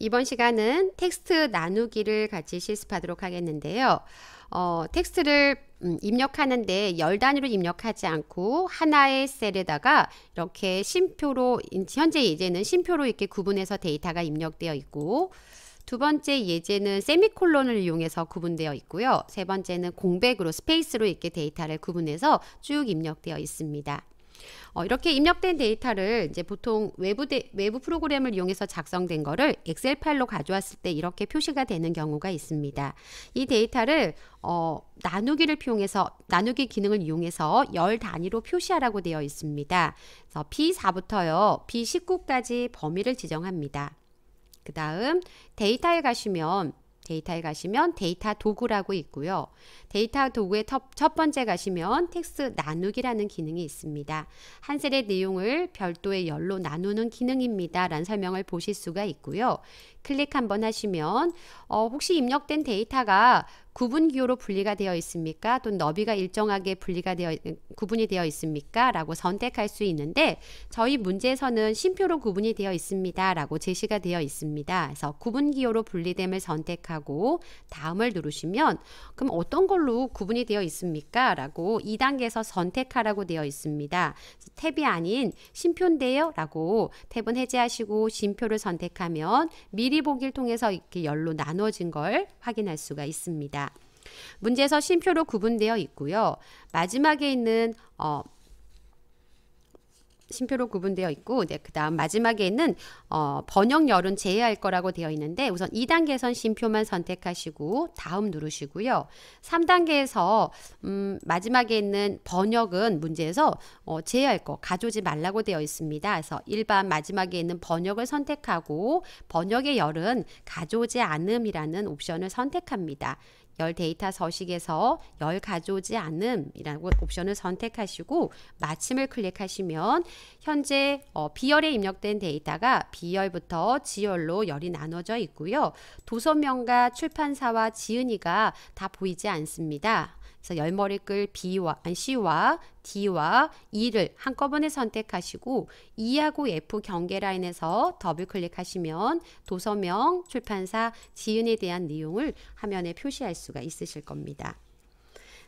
이번 시간은 텍스트 나누기를 같이 실습하도록 하겠는데요. 어, 텍스트를 음, 입력하는데 열 단위로 입력하지 않고 하나의 셀에다가 이렇게 쉼표로 현재 예제는 쉼표로 이렇게 구분해서 데이터가 입력되어 있고 두 번째 예제는 세미콜론을 이용해서 구분되어 있고요. 세 번째는 공백으로 스페이스로 이렇게 데이터를 구분해서 쭉 입력되어 있습니다. 어, 이렇게 입력된 데이터를 이제 보통 외부 데, 외부 프로그램을 이용해서 작성된 거를 엑셀 파일로 가져왔을 때 이렇게 표시가 되는 경우가 있습니다. 이 데이터를 어, 나누기를 이용해서 나누기 기능을 이용해서 열 단위로 표시하라고 되어 있습니다. 그래서 B4부터요. B19까지 범위를 지정합니다. 그 다음 데이터에 가시면 데이터에 가시면 데이터 도구라고 있고요. 데이터 도구의 첫 번째 가시면 텍스트 나누기라는 기능이 있습니다. 한 셀의 내용을 별도의 열로 나누는 기능입니다. 라는 설명을 보실 수가 있고요. 클릭 한번 하시면 어, 혹시 입력된 데이터가 구분 기호로 분리가 되어 있습니까? 또는 너비가 일정하게 분리가 되어 구분이 되어 있습니까? 라고 선택할 수 있는데 저희 문제에서는 심표로 구분이 되어 있습니다. 라고 제시가 되어 있습니다. 그래서 구분 기호로 분리됨을 선택하고 다음을 누르시면 그럼 어떤 걸로 구분이 되어 있습니까? 라고 2단계에서 선택하라고 되어 있습니다. 탭이 아닌 심표인데요. 라고 탭은 해제하시고 심표를 선택하면 미리 보기를 통해서 이렇게 열로 나눠진 걸 확인할 수가 있습니다. 문제에서 심표로 구분되어 있고요. 마지막에 있는 어, 심표로 구분되어 있고 이제 그다음 마지막에 있는 어, 번역열은 제외할 거라고 되어 있는데 우선 2단계에선 심표만 선택하시고 다음 누르시고요. 3단계에서 음, 마지막에 있는 번역은 문제에서 어, 제외할 거 가져오지 말라고 되어 있습니다. 그래서 일반 마지막에 있는 번역을 선택하고 번역의 열은 가져오지 않음이라는 옵션을 선택합니다. 열 데이터 서식에서 열 가져오지 않음 이라고 옵션을 선택하시고 마침을 클릭하시면 현재 어, B열에 입력된 데이터가 B열부터 G열로 열이 나눠져 있고요. 도서명과 출판사와 지은이가 다 보이지 않습니다. 그래서 열머리글 B와 아니 C와 D와 E를 한꺼번에 선택하시고 E하고 F 경계 라인에서 더블 클릭하시면 도서명, 출판사, 지은이에 대한 내용을 화면에 표시할 수가 있으실 겁니다.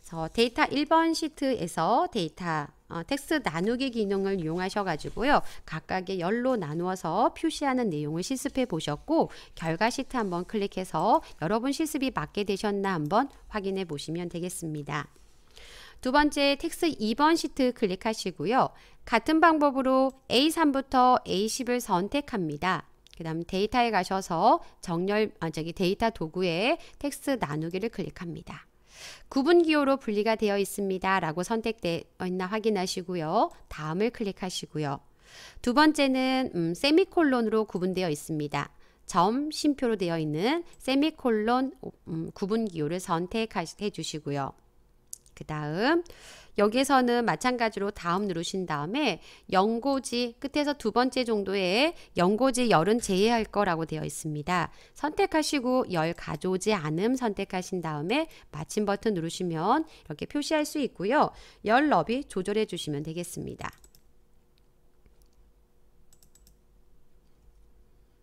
그래서 데이터 1번 시트에서 데이터 어, 텍스트 나누기 기능을 이용하셔 가지고요. 각각의 열로 나누어서 표시하는 내용을 실습해 보셨고 결과 시트 한번 클릭해서 여러분 실습이 맞게 되셨나 한번 확인해 보시면 되겠습니다. 두 번째 텍스트 2번 시트 클릭하시고요. 같은 방법으로 A3부터 A10을 선택합니다. 그 다음 데이터에 가셔서 정렬, 아, 저기 데이터 도구에 텍스트 나누기를 클릭합니다. 구분 기호로 분리가 되어 있습니다. 라고 선택되어 있나 확인하시고요. 다음을 클릭하시고요. 두 번째는 음, 세미콜론으로 구분되어 있습니다. 점, 쉼표로 되어 있는 세미콜론 음, 구분 기호를 선택해 주시고요. 그 다음 여기에서는 마찬가지로 다음 누르신 다음에 연고지 끝에서 두 번째 정도의 연고지 열은 제외할 거라고 되어 있습니다. 선택하시고 열 가져오지 않음 선택하신 다음에 마침 버튼 누르시면 이렇게 표시할 수 있고요. 열 너비 조절해 주시면 되겠습니다.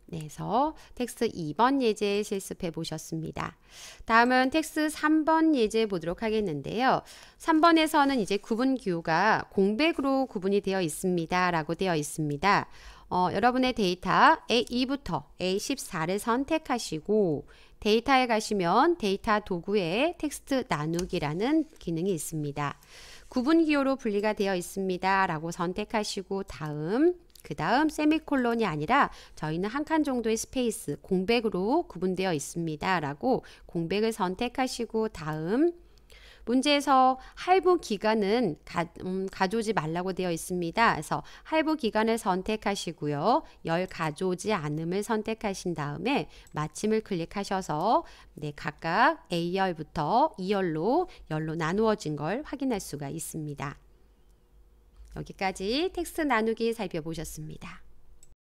그래서 텍스트 2번 예제 실습해 보셨습니다. 다음은 텍스트 3번 예제 보도록 하겠는데요. 3번에서는 이제 구분 기호가 공백으로 구분이 되어 있습니다. 라고 되어 있습니다. 어, 여러분의 데이터 A2부터 A14를 선택하시고 데이터에 가시면 데이터 도구에 텍스트 나누기라는 기능이 있습니다. 구분 기호로 분리가 되어 있습니다. 라고 선택하시고 다음 그 다음 세미콜론이 아니라 저희는 한 칸 정도의 스페이스 공백으로 구분되어 있습니다. 라고 공백을 선택하시고 다음 문제에서 할부 기간은 가, 음, 가져오지 말라고 되어 있습니다. 그래서 할부 기간을 선택하시고요. 열 가져오지 않음을 선택하신 다음에 마침을 클릭하셔서 네, 각각 A열부터 2열로 열로 나누어진 걸 확인할 수가 있습니다. 여기까지 텍스트 나누기 살펴보셨습니다.